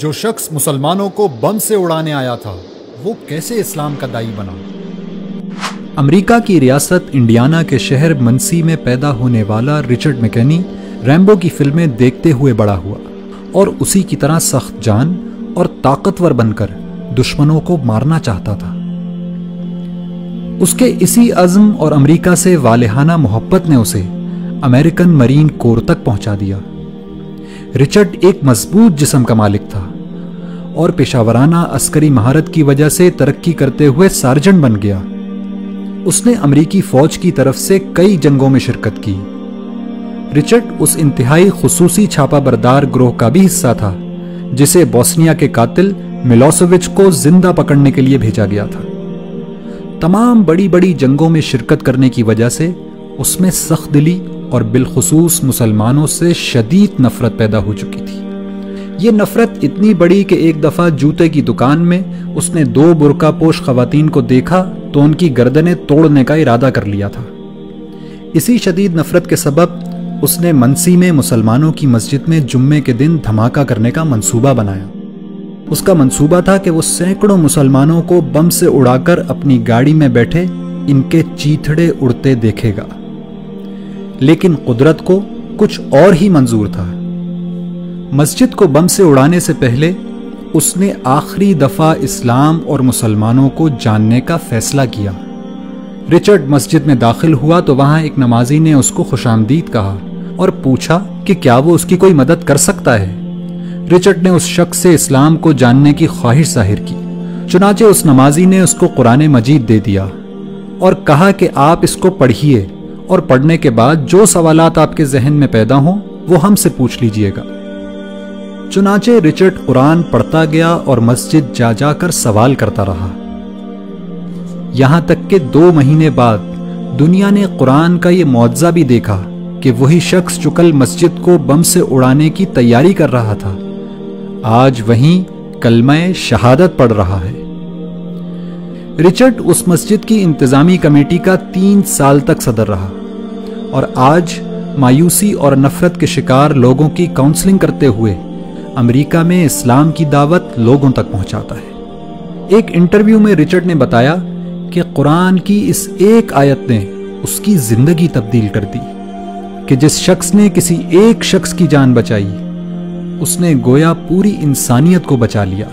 जो शख्स मुसलमानों को बम से उड़ाने आया था, वो कैसे इस्लाम का दाई बना? अमेरिका की रियासत इंडियाना के शहर मनसी में पैदा होने वाला रिचर्ड मैकेनी रैम्बो की फ़िल्में देखते हुए बड़ा हुआ और उसी की तरह सख्त जान और ताकतवर बनकर दुश्मनों को मारना चाहता था। उसके इसी अज़्म और अमेरिका से वालेहाना मोहब्बत ने उसे अमेरिकन मरीन कोर तक पहुँचा दिया। रिचर्ड एक मज़बूत जिस्म का मालिक था और पेशावराना अस्करी महारत की वजह से तरक्की करते हुए सार्जेंट बन गया। उसने अमरीकी फौज की तरफ़ से कई जंगों में शिरकत की। रिचर्ड उस इंतहाई खसूसी छापा बरदार ग्रोह का भी हिस्सा था, जिसे बोस्निया के कातिल मिलोसोविच को ज़िंदा पकड़ने के लिए भेजा गया था। तमाम बड़ी बड़ी जंगों में शिरकत करने की वजह से उसमें सख्त दिली और बिलखसूस मुसलमानों से शदीद नफरत पैदा हो चुकी थी। ये नफरत इतनी बड़ी कि एक दफ़ा जूते की दुकान में उसने दो बुरका पोश खातन को देखा तो उनकी गर्दनें तोड़ने का इरादा कर लिया था। इसी शदीद नफरत के सबब उसने मनसी में मुसलमानों की मस्जिद में जुम्मे के दिन धमाका करने का मंसूबा बनाया। उसका मंसूबा था कि वो सैकड़ों मुसलमानों को बम से उड़ाकर अपनी गाड़ी में बैठे इनके चीथड़े उड़ते देखेगा। लेकिन कुदरत को कुछ और ही मंजूर था। मस्जिद को बम से उड़ाने से पहले उसने आखिरी दफ़ा इस्लाम और मुसलमानों को जानने का फैसला किया। रिचर्ड मस्जिद में दाखिल हुआ तो वहाँ एक नमाजी ने उसको खुशामदीद कहा और पूछा कि क्या वो उसकी कोई मदद कर सकता है? रिचर्ड ने उस शख्स से इस्लाम को जानने की ख्वाहिश ज़ाहिर की। चुनाचे उस नमाजी ने उसको कुरान मजीद दे दिया और कहा कि आप इसको पढ़िए। और पढ़ने के बाद जो सवालात आपके जहन में पैदा हों, वो हमसे पूछ लीजिएगा। चुनाचे रिचर्ड कुरान पढ़ता गया और मस्जिद जा जाकर सवाल करता रहा। यहाँ तक कि दो महीने बाद दुनिया ने कुरान का ये मुआवजा भी देखा कि वही शख्स जो कल मस्जिद को बम से उड़ाने की तैयारी कर रहा था, आज वहीं कलमय शहादत पढ़ रहा है। रिचर्ड उस मस्जिद की इंतजामी कमेटी का तीन साल तक सदर रहा और आज मायूसी और नफरत के शिकार लोगों की काउंसलिंग करते हुए अमेरिका में इस्लाम की दावत लोगों तक पहुंचाता है। एक इंटरव्यू में रिचर्ड ने बताया कि कुरान की इस एक आयत ने उसकी ज़िंदगी तब्दील कर दी कि जिस शख्स ने किसी एक शख्स की जान बचाई, उसने गोया पूरी इंसानियत को बचा लिया।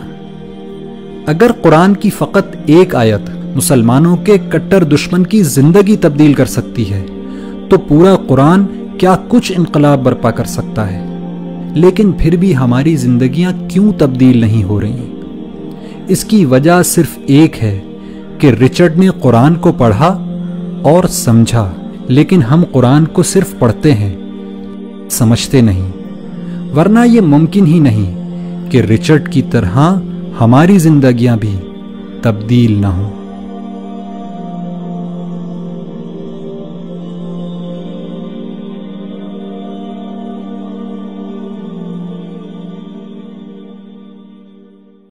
अगर कुरान की फकत एक आयत मुसलमानों के कट्टर दुश्मन की ज़िंदगी तब्दील कर सकती है तो पूरा कुरान क्या कुछ इनकलाब बर्पा कर सकता है? लेकिन फिर भी हमारी जिंदगियाँ क्यों तब्दील नहीं हो रही? इसकी वजह सिर्फ़ एक है कि रिचर्ड ने कुरान को पढ़ा और समझा, लेकिन हम कुरान को सिर्फ़ पढ़ते हैं, समझते नहीं। वरना यह मुमकिन ही नहीं कि रिचर्ड की तरह हमारी जिंदगियाँ भी तब्दील ना हों।